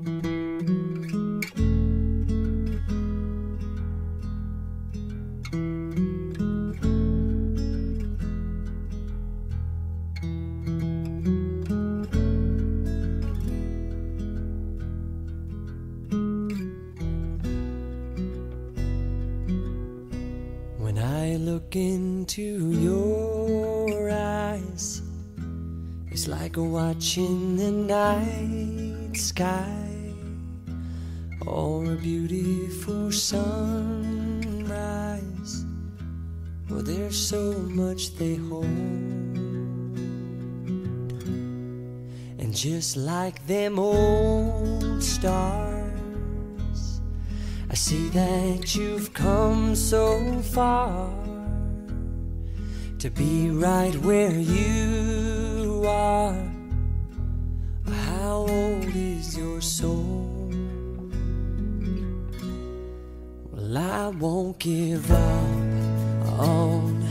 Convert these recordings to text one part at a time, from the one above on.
When I look into your eyes, it's like watching the night sky or a beautiful sunrise. Well, there's so much they hold. And just like them old stars, I see that you've come so far to be right where you are. How old is your soul? Well, I won't give up on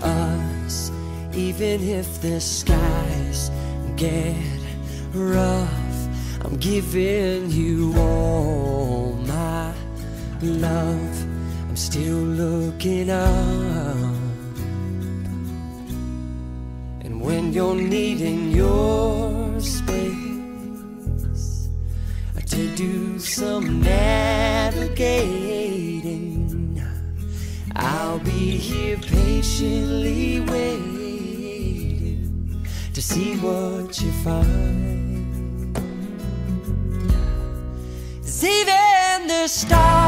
us, even if the skies get rough. I'm giving you all my love. I'm still looking up. And when you're needing your space to do some navigating, I'll be here patiently waiting to see what you find. even the stars,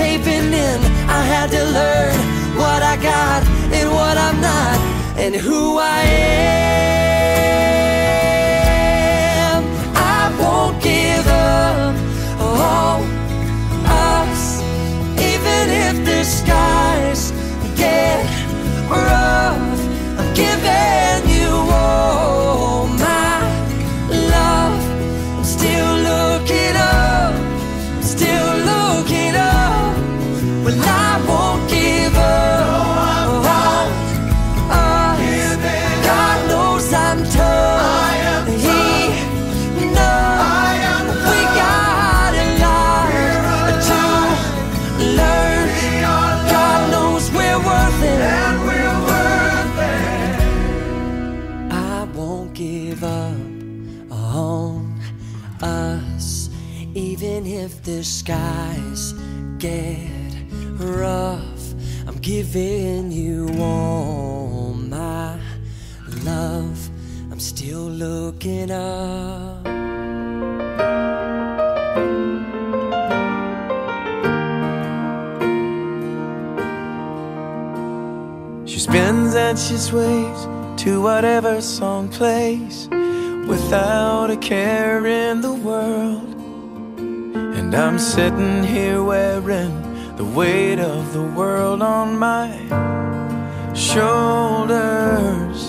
caving in. I had to learn what I got and what I'm not, and who I am. I won't give up on us, even if the skies give up on us, even if the skies get rough. I'm giving you all my love. I'm still looking up. She spins and she sways to whatever song plays without a care in the world. And I'm sitting here wearing the weight of the world on my shoulders.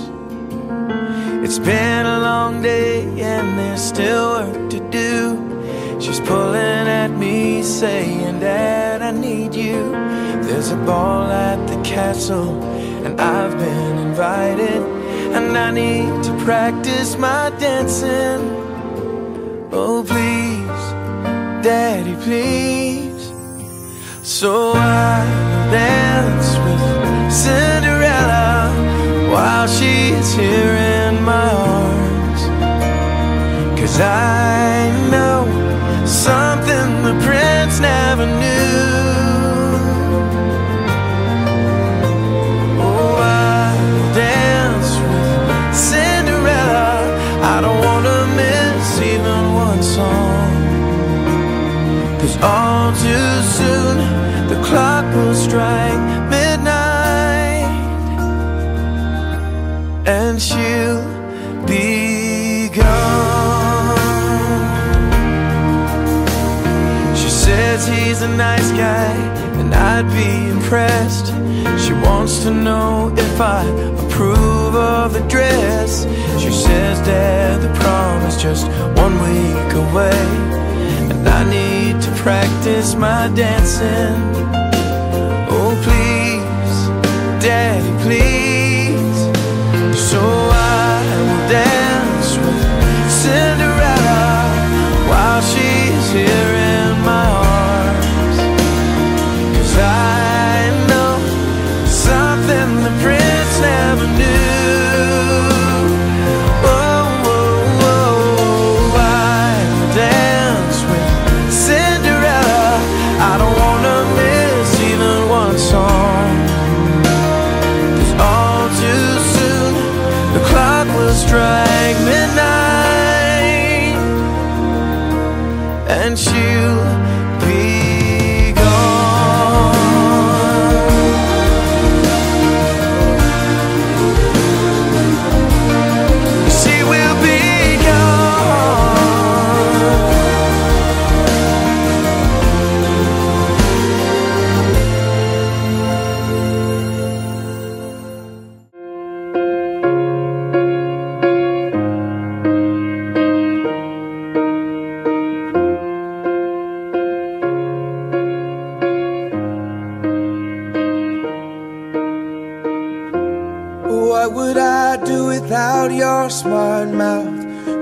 It's been a long day and there's still work to do. She's pulling at me, saying, Dad, I need you. There's a ball at the castle, and I've been invited. And I need to practice my dancing. Oh, please, Daddy, please. So I dance with Cinderella while she's here in my arms. Cause I a nice guy and I'd be impressed. She wants to know if I approve of the dress. She says, Dad, the prom is just one week away, and I need to practice my dancing. Oh, please, Daddy, please. So the clock will strike midnight and she'll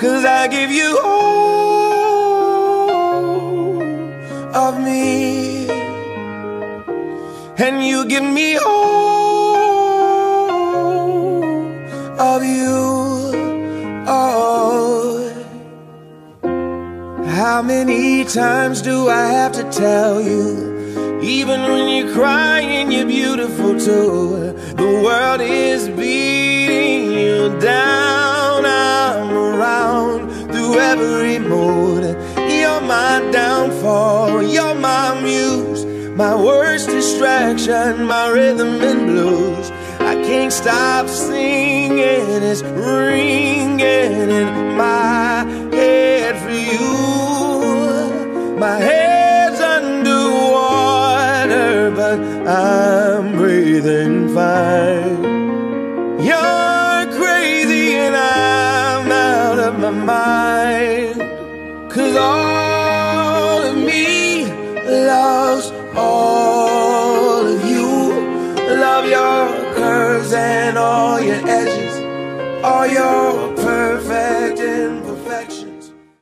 Cause I give you all of me. And you give me all of you. Oh. How many times do I have to tell you? Even when you're crying, you're beautiful too. The world is beating you down. Every mood. You're my downfall. You're my muse. My worst distraction, my rhythm and blues. I can't stop singing, it's ringing in my head for you. My head's underwater, but I'm breathing fine. You're crazy and I'm out of my mind. Cause all of me loves all of you. Love your curves and all your edges, all your